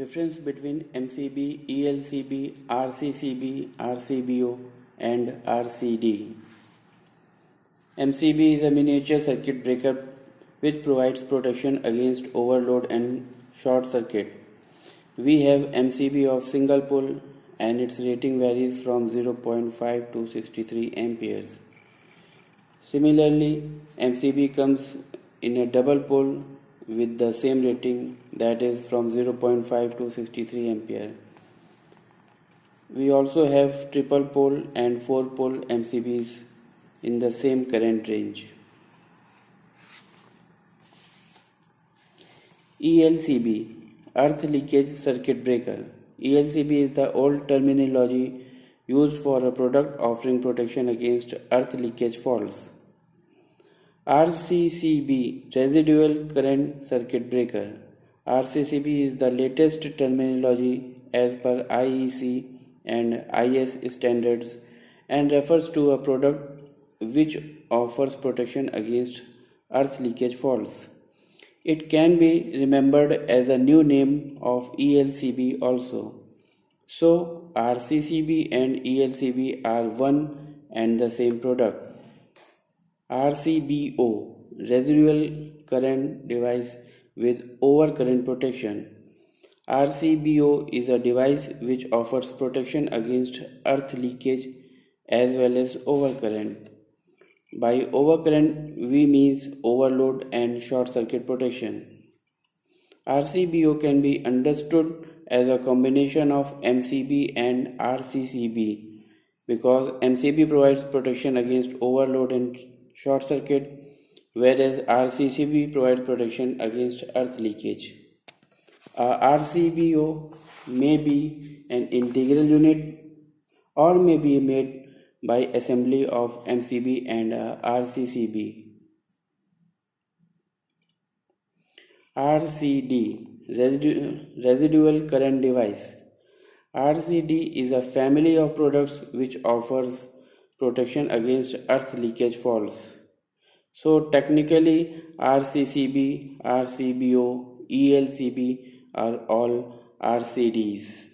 Difference between MCB, ELCB, RCCB, RCBO and RCD. MCB is a miniature circuit breaker which provides protection against overload and short circuit. We have MCB of single pole and its rating varies from 0.5 to 63 amperes. Similarly, MCB comes in a double pole with the same rating that is from 0.5 to 63 ampere. We also have triple pole and four pole MCBs in the same current range. ELCB Earth Leakage Circuit Breaker ELCB is the old terminology used for a product offering protection against earth leakage faults. RCCB Residual Current Circuit Breaker RCCB is the latest terminology as per IEC and IS standards and refers to a product which offers protection against earth leakage faults. It can be remembered as a new name of ELCB also. So RCCB and ELCB are one and the same product. RCBO residual current device with overcurrent protection. RCBO is a device which offers protection against earth leakage as well as overcurrent. By overcurrent, we means overload and short circuit protection. RCBO can be understood as a combination of MCB and RCCB because MCB provides protection against overload and short circuit whereas RCCB provides protection against earth leakage. Uh, RCBO may be an integral unit or may be made by assembly of MCB and uh, RCCB. RCD Residu Residual Current Device RCD is a family of products which offers protection against earth leakage faults. So technically RCCB, RCBO, ELCB are all RCDs.